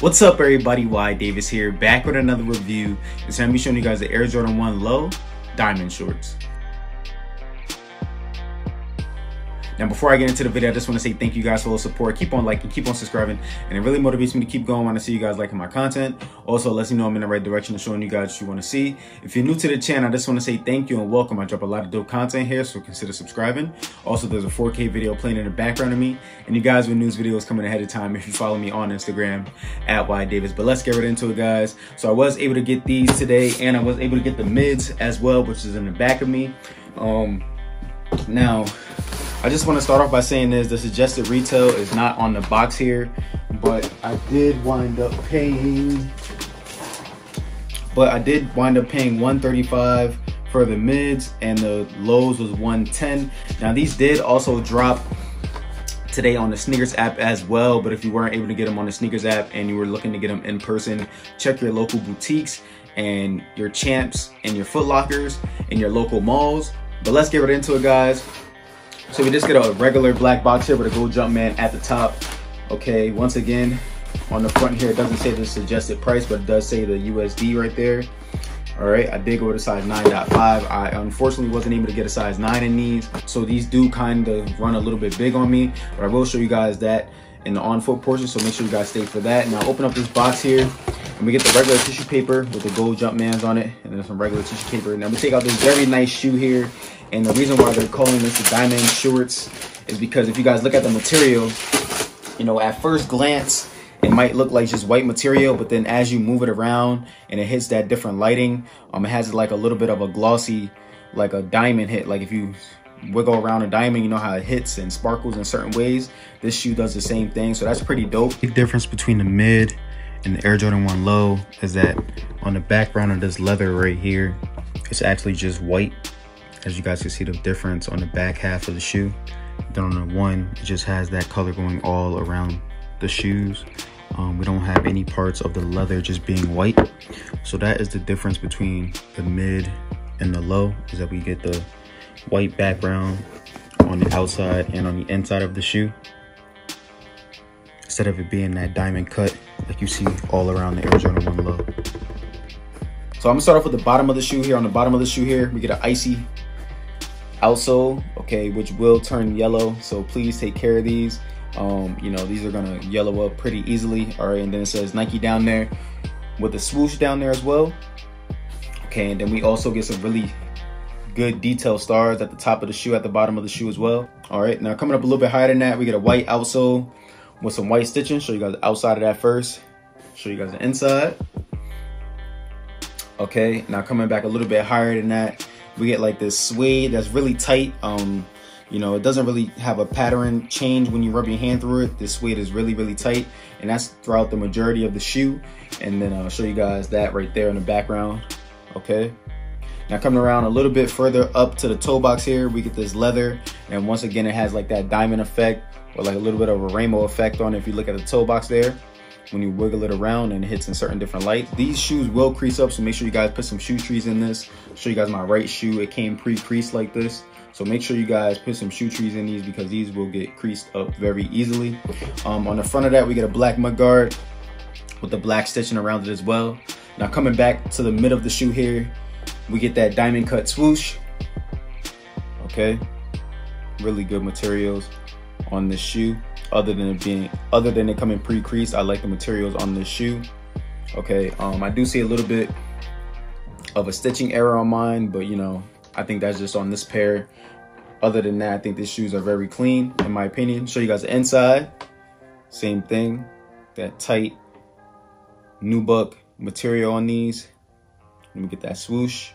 What's up everybody, WhyDavis here, back with another review. This time I'm showing you guys the Air Jordan 1 Low Diamond Shorts. Now, before I get into the video, I just want to say thank you guys for the support. Keep on liking, keep on subscribing, and it really motivates me to keep going I see you guys liking my content. Also, lets me know I'm in the right direction of showing you guys what you want to see. If you're new to the channel, I just want to say thank you and welcome. I drop a lot of dope content here, so consider subscribing. Also, there's a 4K video playing in the background of me, and you guys with news videos coming ahead of time if you follow me on Instagram at WhyDavis. But let's get right into it, guys. So I was able to get these today, and I was able to get the mids as well, which is in the back of me. Um, now, I just want to start off by saying this, the suggested retail is not on the box here, but I did wind up paying, but I did wind up paying 135 for the mids and the lows was 110. Now these did also drop today on the sneakers app as well but if you weren't able to get them on the sneakers app and you were looking to get them in person check your local boutiques and your champs and your foot lockers and your local malls but let's get right into it guys so we just get a regular black box here with a gold Jumpman at the top. Okay, once again, on the front here, it doesn't say the suggested price, but it does say the USD right there. All right, I did go to size 9.5. I unfortunately wasn't able to get a size 9 in these, so these do kind of run a little bit big on me, but I will show you guys that in the on-foot portion, so make sure you guys stay for that. Now open up this box here, and we get the regular tissue paper with the gold Jumpmans on it, and then some regular tissue paper. Now we take out this very nice shoe here, and the reason why they're calling this the diamond shorts is because if you guys look at the material, you know, at first glance, it might look like just white material, but then as you move it around and it hits that different lighting, um, it has like a little bit of a glossy, like a diamond hit. Like if you wiggle around a diamond, you know how it hits and sparkles in certain ways. This shoe does the same thing, so that's pretty dope. Big difference between the mid and the Air Jordan 1 Low is that on the background of this leather right here, it's actually just white as you guys can see the difference on the back half of the shoe. Then on the one, it just has that color going all around the shoes. Um, we don't have any parts of the leather just being white. So that is the difference between the mid and the low is that we get the white background on the outside and on the inside of the shoe. Instead of it being that diamond cut like you see all around the Air Jordan 1 low. So I'm gonna start off with the bottom of the shoe here. On the bottom of the shoe here, we get an icy outsole, okay, which will turn yellow. So please take care of these. Um, you know, these are gonna yellow up pretty easily. All right, and then it says Nike down there with a swoosh down there as well. Okay, and then we also get some really good detail stars at the top of the shoe, at the bottom of the shoe as well. All right, now coming up a little bit higher than that, we get a white outsole with some white stitching. Show you guys the outside of that first. Show you guys the inside. Okay, now coming back a little bit higher than that, we get like this suede that's really tight. Um, you know, it doesn't really have a pattern change when you rub your hand through it. This suede is really, really tight, and that's throughout the majority of the shoe. And then I'll show you guys that right there in the background, okay? Now coming around a little bit further up to the toe box here, we get this leather, and once again, it has like that diamond effect, or like a little bit of a rainbow effect on it if you look at the toe box there when you wiggle it around and it hits in certain different lights. These shoes will crease up, so make sure you guys put some shoe trees in this. I'll show you guys my right shoe. It came pre-creased like this. So make sure you guys put some shoe trees in these because these will get creased up very easily. Um, on the front of that, we get a black mud guard with the black stitching around it as well. Now coming back to the mid of the shoe here, we get that diamond cut swoosh. Okay, really good materials on this shoe other than it being other than it coming pre-creased i like the materials on this shoe. Okay um i do see a little bit of a stitching error on mine but you know i think that's just on this pair. Other than that i think these shoes are very clean in my opinion. Show you guys the inside. Same thing. That tight nubuck material on these. Let me get that swoosh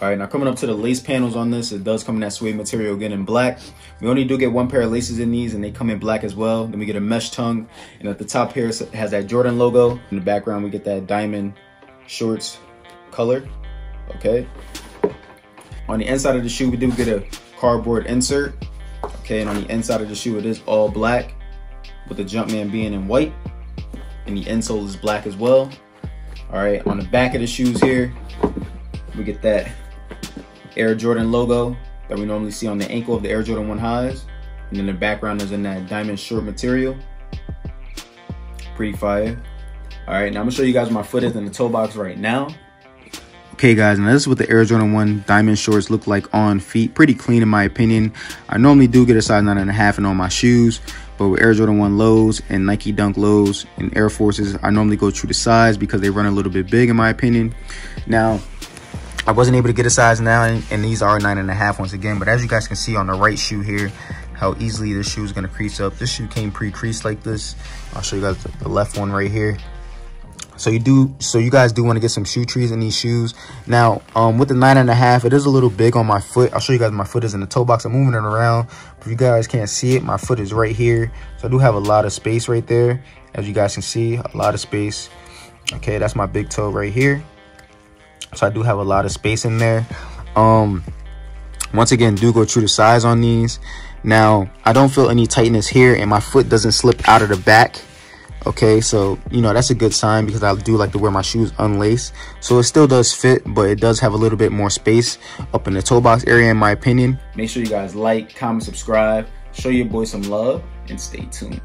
all right, now coming up to the lace panels on this, it does come in that suede material again in black. We only do get one pair of laces in these and they come in black as well. Then we get a mesh tongue and at the top here it has that Jordan logo. In the background, we get that diamond shorts color, okay? On the inside of the shoe, we do get a cardboard insert, okay? And on the inside of the shoe, it is all black with the Jumpman being in white and the insole is black as well. All right, on the back of the shoes here, we get that Air Jordan logo that we normally see on the ankle of the Air Jordan 1 highs. And then the background is in that diamond short material. Pretty fire. All right, now I'm gonna show you guys my foot is in the toe box right now. Okay guys, now this is what the Air Jordan 1 diamond shorts look like on feet. Pretty clean in my opinion. I normally do get a size nine and a half in all my shoes, but with Air Jordan 1 lows and Nike Dunk lows and Air Forces, I normally go true to size because they run a little bit big in my opinion. Now, I wasn't able to get a size nine and these are nine and a half once again, but as you guys can see on the right shoe here, how easily this shoe is gonna crease up. This shoe came pre-creased like this. I'll show you guys the left one right here. So you do, so you guys do want to get some shoe trees in these shoes. Now, um, with the nine and a half, it is a little big on my foot. I'll show you guys my foot is in the toe box. I'm moving it around. If you guys can't see it, my foot is right here. So I do have a lot of space right there. As you guys can see, a lot of space. Okay, that's my big toe right here. So I do have a lot of space in there. Um, once again, do go true to size on these. Now, I don't feel any tightness here and my foot doesn't slip out of the back okay so you know that's a good sign because i do like to wear my shoes unlaced so it still does fit but it does have a little bit more space up in the toe box area in my opinion make sure you guys like comment subscribe show your boy some love and stay tuned